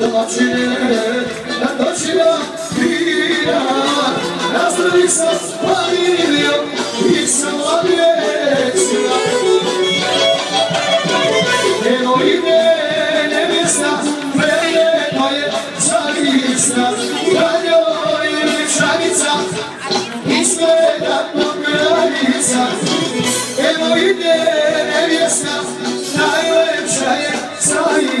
domaćine, dođina vina, nazdravi sam familijom i sa mladecima.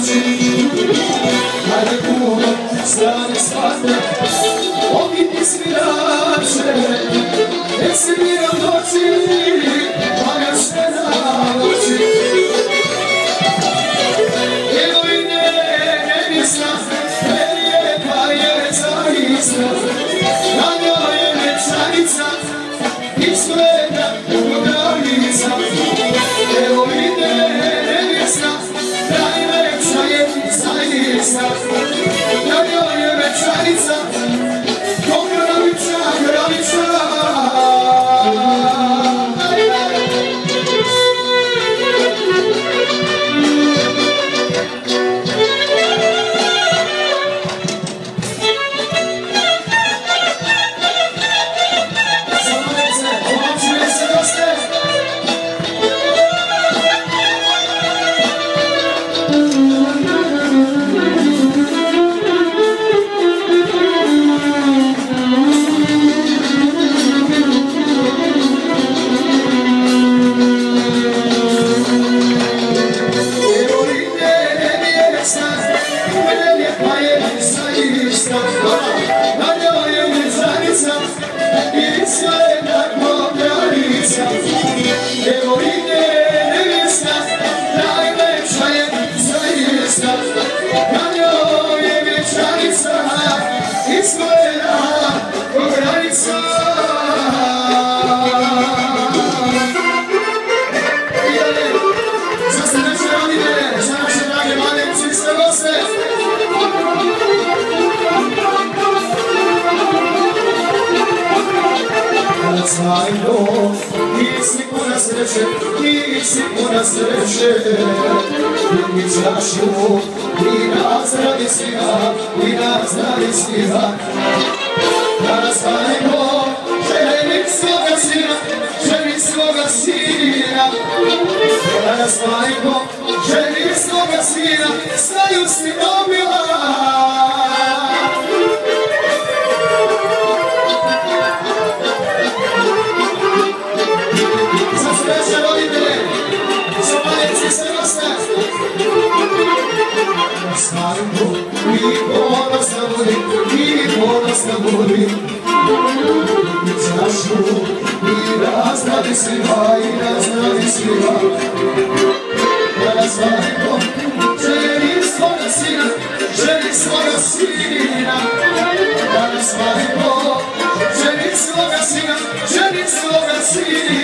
se na Yes, Svajno, ti si puna sreće, ti si puna sreće. I čašu, i nas radi svima, i nas radi. Kada svajno, ženi svoga sina, ženi svoga sina. Kada svajno, ženi svoga sina, snaju si dobila. Sina, ženi svoga sina. Kada svajno, ženi svoga sina,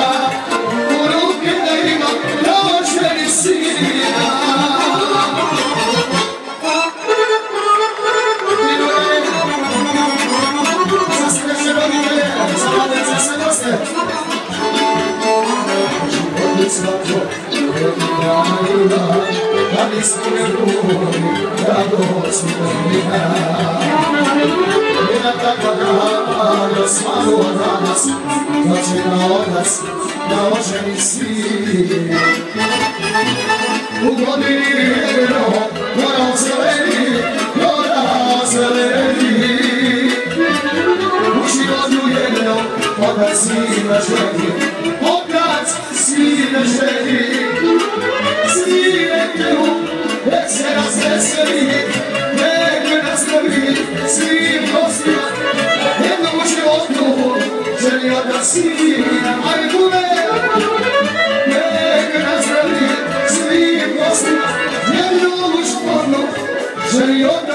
jedina ima, da mi svoj ruki, da doći do njega. Jedna takva dama, da smaru danas, doći na se razveseli, nek nas novi svim gostima, jednom u životu želi otac sina, ajde nek nas novi svim gostima, jednom u životu želi otac